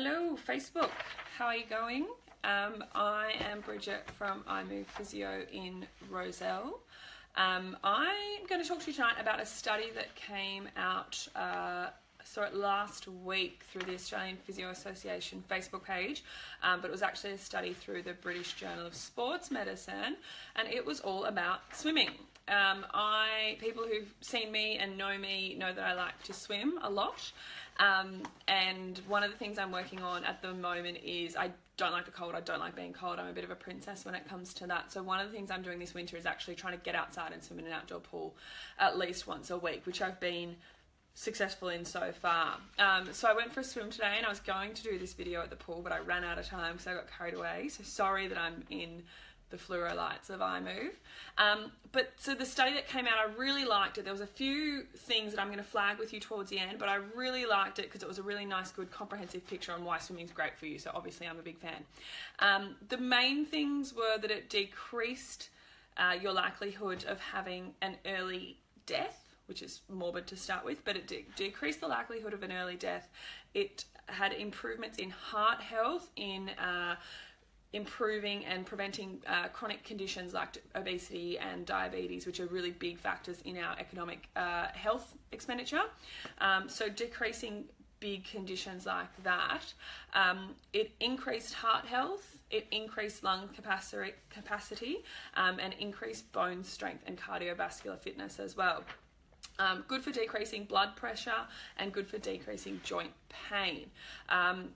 Hello, Facebook. How are you going? Um, I am Bridget from iMove Physio in Rozelle. Um, I'm going to talk to you tonight about a study that came out, uh, saw it last week through the Australian Physio Association Facebook page, um, but it was actually a study through the British Journal of Sports Medicine, and it was all about swimming. Um, I people who've seen me and know me know that I like to swim a lot. Um, and one of the things I'm working on at the moment is I don't like the cold. I don't like being cold. I'm a bit of a princess when it comes to that. So one of the things I'm doing this winter is actually trying to get outside and swim in an outdoor pool at least once a week, which I've been successful in so far. Um, so I went for a swim today and I was going to do this video at the pool, but I ran out of time because I got carried away. So sorry that I'm in the fluoro lights of iMove. Um, but so the study that came out, I really liked it. There was a few things that I'm going to flag with you towards the end, but I really liked it because it was a really nice, good, comprehensive picture on why swimming is great for you. So obviously, I'm a big fan. Um, the main things were that it decreased uh, your likelihood of having an early death. Which is morbid to start with, but it de- decreased the likelihood of an early death. It had improvements in heart health, in uh, improving and preventing uh, chronic conditions like obesity and diabetes, which are really big factors in our economic uh, health expenditure. Um, so, decreasing big conditions like that, um, it increased heart health, it increased lung capacity, capacity um, and increased bone strength and cardiovascular fitness as well. Um, good for decreasing blood pressure and good for decreasing joint pain. Um,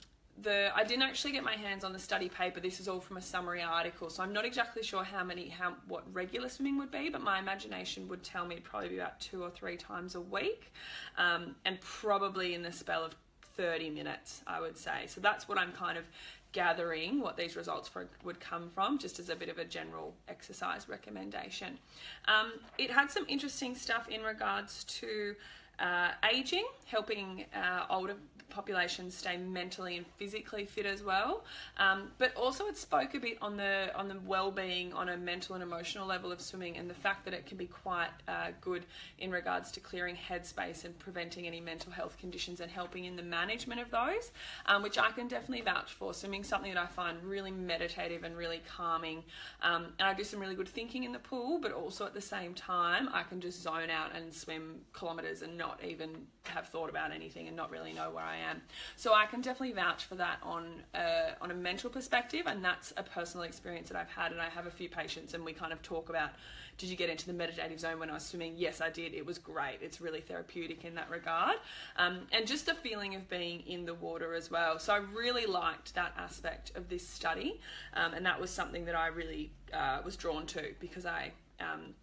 the I didn't actually get my hands on the study paper. This is all from a summary article, so I'm not exactly sure how many how what regular swimming would be, but my imagination would tell me it'd probably be about two or three times a week, um, and probably in the spell of 30 minutes, I would say. So that's what I'm kind of gathering what these results for, would come from, just as a bit of a general exercise recommendation. Um, it had some interesting stuff in regards to uh, aging, helping uh, older populations stay mentally and physically fit as well. Um, but also, it spoke a bit on the on the well-being on a mental and emotional level of swimming, and the fact that it can be quite uh, good in regards to clearing headspace and preventing any mental health conditions and helping in the management of those, um, which I can definitely vouch for. Swimming something that I find really meditative and really calming, um, and I do some really good thinking in the pool, but also at the same time I can just zone out and swim kilometers and not even have thought about anything and not really know where I am. So I can definitely vouch for that on a, on a mental perspective, and that's a personal experience that I've had. And I have a few patients, and we kind of talk about, did you get into the meditative zone when I was swimming? Yes, I did. It was great. It's really therapeutic in that regard, um, and just the feeling of being in the water as well. So I really liked that aspect of this study, um, and that was something that I really uh, was drawn to because I. Um,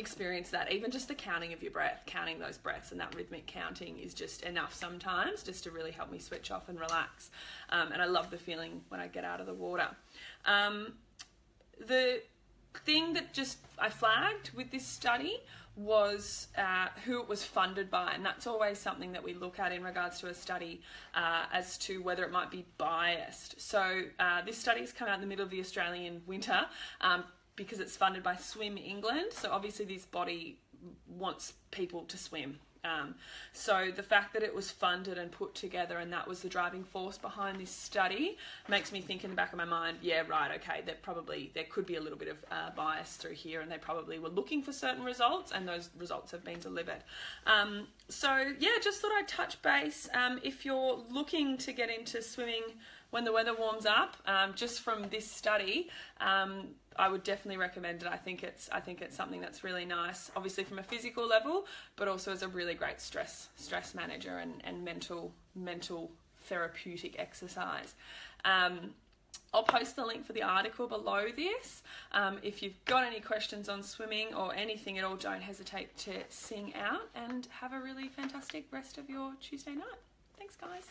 experience that even just the counting of your breath counting those breaths and that rhythmic counting is just enough sometimes just to really help me switch off and relax um, and i love the feeling when i get out of the water um, the thing that just i flagged with this study was uh, who it was funded by, and that's always something that we look at in regards to a study uh, as to whether it might be biased. So, uh, this study has come out in the middle of the Australian winter. Um, because it's funded by Swim England. So obviously, this body wants people to swim. Um, so the fact that it was funded and put together and that was the driving force behind this study makes me think in the back of my mind, yeah, right, okay, that probably there could be a little bit of uh, bias through here, and they probably were looking for certain results, and those results have been delivered. Um, so yeah, just thought I'd touch base. Um, if you're looking to get into swimming when the weather warms up, um, just from this study, um, I would definitely recommend it. I think it's I think it's something that's really nice, obviously from a physical level, but also as a really great stress stress manager and, and mental mental therapeutic exercise. Um, I'll post the link for the article below this. Um, if you've got any questions on swimming or anything at all, don't hesitate to sing out and have a really fantastic rest of your Tuesday night. Thanks, guys.